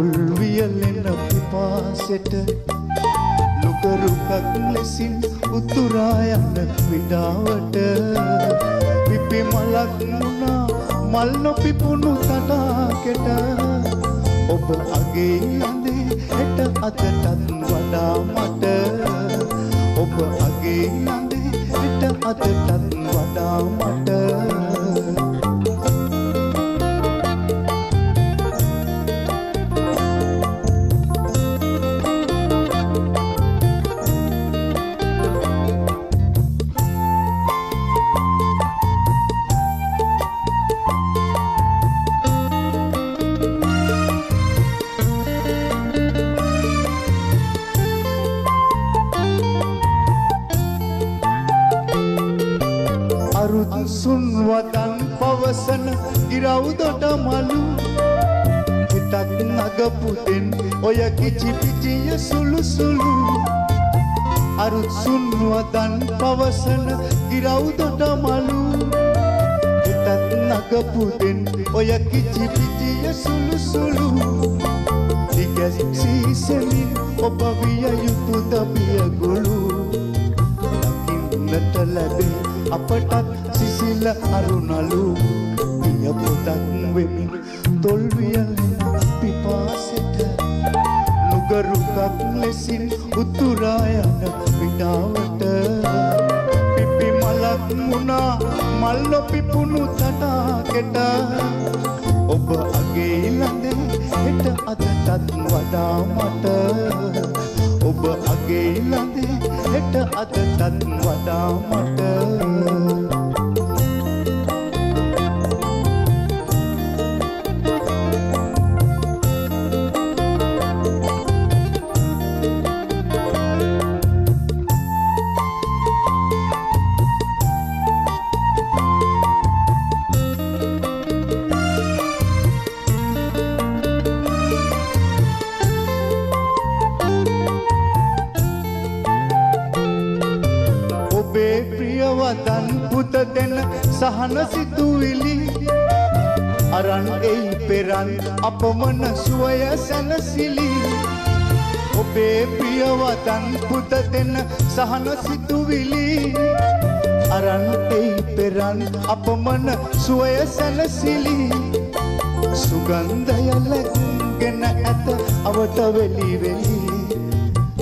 පොතක් වෙමින් තොල් වියලෙන පිපාසෙට ලුකරුකක් ලෙසින් උතුරා යන විඩාවට පිපි මලක් වුණා මල් නොපිපුණු තටාකෙට ඔබ අගේ අඳේ හෙට අතටත් අරුත් සුන් වදන් පවසන ඉරවුදොට මලු හිතක් නගපුතෙන් ඔය කිචි පිචිය සුළු සුළු. අරුත් සුන් වදන් පවසන ඉරවුදොට මලු. හිතක් නගපුතෙන් ඔය කිචි පිචිය සුළු සුළු. දිගැස් සීසමින් ඔබ විය යුතු දබිය ගොළු දකින්නට ලැබේ අපටත් සිසිල අරුණලු පිය පොතක් වෙමින් තොල් වියලෙන පිපාසෙට. නුගරුකක් ලෙසින් උතුරා යන විඩාවට. පිපි මලක් මුණා මල් නොපිපුණු තටාකෙට. ඔබ අගේ ළඟේ හෙට අදටත් වඩා මට. ඔබ අගේ ළඟේ හෙට අදටත් වඩා මට. ප්‍රියවදන් පුත දෙන සහන සිතුවිලි. අරන් එයි පෙරන් අපමණ සුවය සැනසිලි. ඔබේ ප්‍රියවදන් පුත දෙන සහන සිතුවිලි. අරන් එයි පෙරන් අපමණ සුවය සැනසිලි. සුගන්ධය ලැගගෙන ඇත අවට වෙලි වෙලි.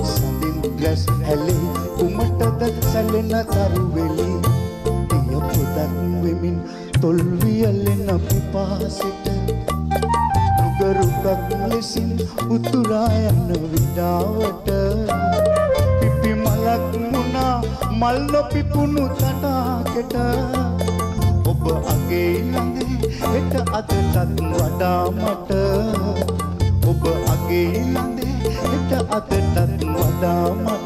සඳින් ග්‍රස් හැලේ කුමටද සැලෙන තරුවෙලි පිය පුදක් වෙමින් තොල් වියලෙන පිපාසිට නුගරුකක් ලෙසින් උතුරා යන විඩාවට. පිපි මලක් මුණා මල් නොපිපුණු තටාකෙට. ඔබ අගේ ළඟේ හෙට අදටත් වඩා මට ඔබ අගේ ළඟේ හෙට අදටත් වඩා මට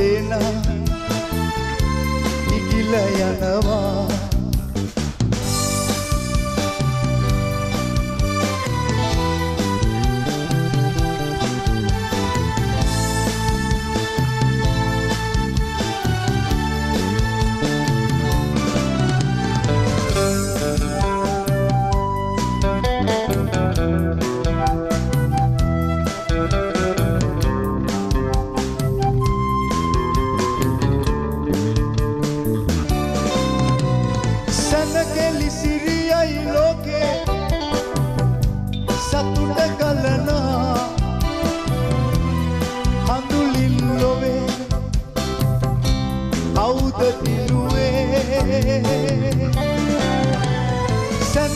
සිතුවිලි සේන ඉගිල යනවා.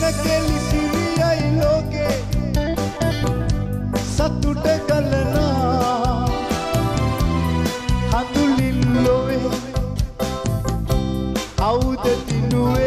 කෙලි සිවියයි ලෝකේ සතුට කලනා හඳුලින් ලොවේ අවුද තිනුවේ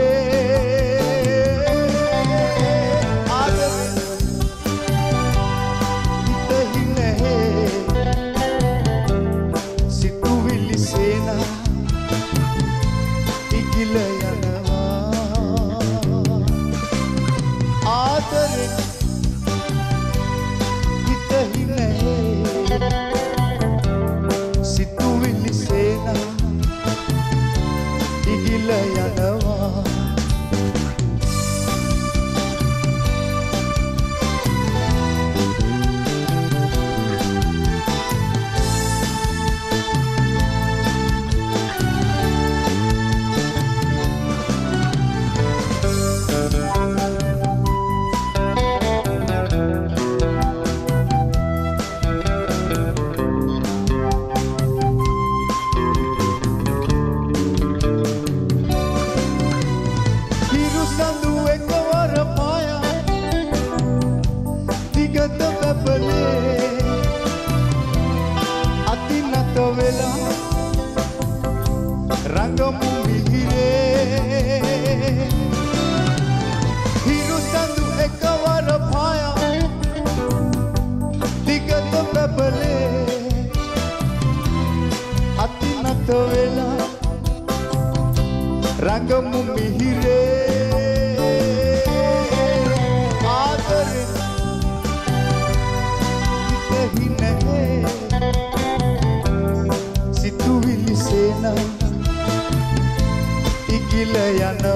ella.